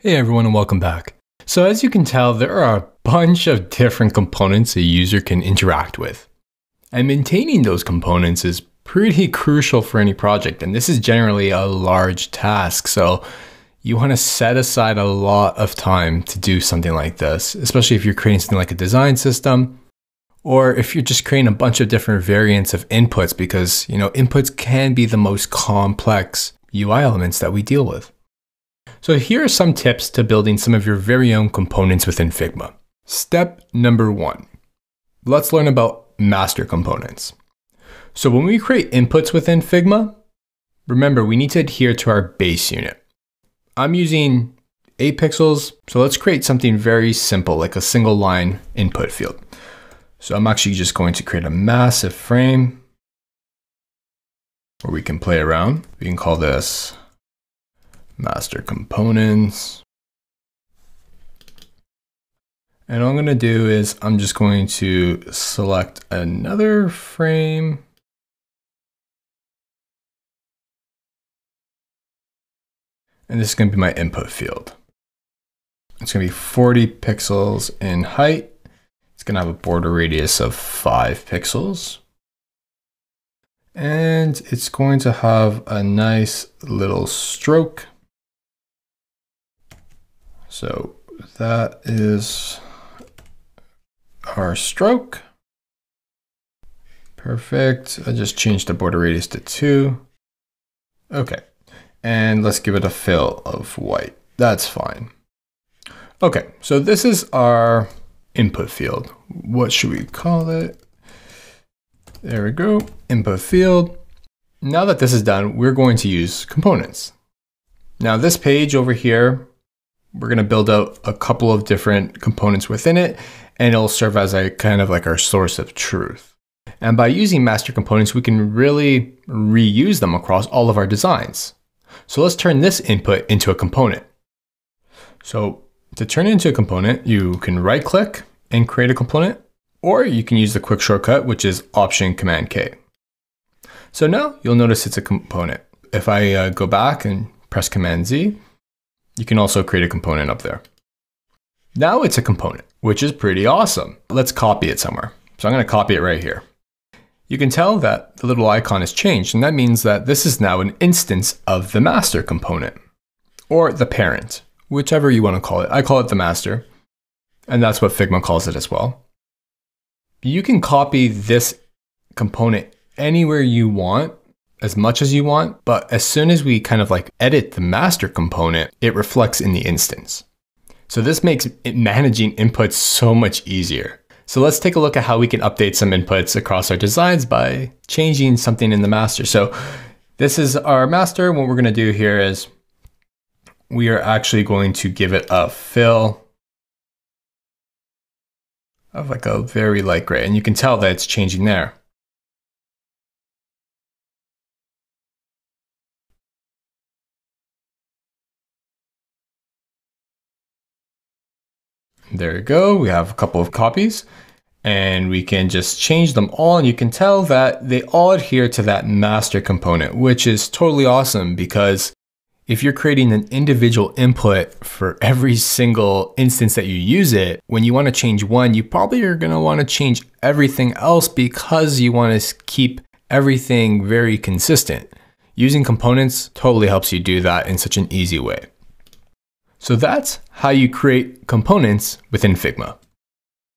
Hey everyone and welcome back. So as you can tell, there are a bunch of different components a user can interact with. And maintaining those components is pretty crucial for any project. And this is generally a large task. So you want to set aside a lot of time to do something like this, especially if you're creating something like a design system or if you're just creating a bunch of different variants of inputs because, you know, inputs can be the most complex UI elements that we deal with. So here are some tips to building some of your very own components within Figma. Step number one, let's learn about master components. So when we create inputs within Figma, remember we need to adhere to our base unit. I'm using 8 pixels, so let's create something very simple like a single line input field. So I'm actually just going to create a massive frame where we can play around. We can call this master components. And all I'm going to do is I'm just going to select another frame. And this is going to be my input field. It's going to be 40 pixels in height. It's going to have a border radius of 5 pixels. And it's going to have a nice little stroke. So that is our stroke. Perfect. I just changed the border radius to two. Okay. And let's give it a fill of white. That's fine. Okay, so this is our input field. What should we call it? There we go, input field. Now that this is done, we're going to use components. Now this page over here, we're gonna build out a couple of different components within it, and it'll serve as a kind of like our source of truth. And by using master components, we can really reuse them across all of our designs. So let's turn this input into a component. So to turn it into a component, you can right click and create a component, or you can use the quick shortcut, which is Option Command K. So now you'll notice it's a component. If I uh, go back and press Command Z, you can also create a component up there. Now it's a component, which is pretty awesome. Let's copy it somewhere. So I'm going to copy it right here. You can tell that the little icon has changed, and that means that this is now an instance of the master component, or the parent, whichever you want to call it. I call it the master, and that's what Figma calls it as well. You can copy this component anywhere you want, as much as you want, but as soon as we kind of like edit the master component, it reflects in the instance. So this makes managing inputs so much easier. So let's take a look at how we can update some inputs across our designs by changing something in the master. So this is our master. What we're going to do here is we are actually going to give it a fill of like a very light gray. And you can tell that it's changing there. There you go. We have a couple of copies and we can just change them all. And you can tell that they all adhere to that master component, which is totally awesome because if you're creating an individual input for every single instance that you use it, when you want to change one, you probably are going to want to change everything else because you want to keep everything very consistent. Using components totally helps you do that in such an easy way. So that's how you create components within Figma.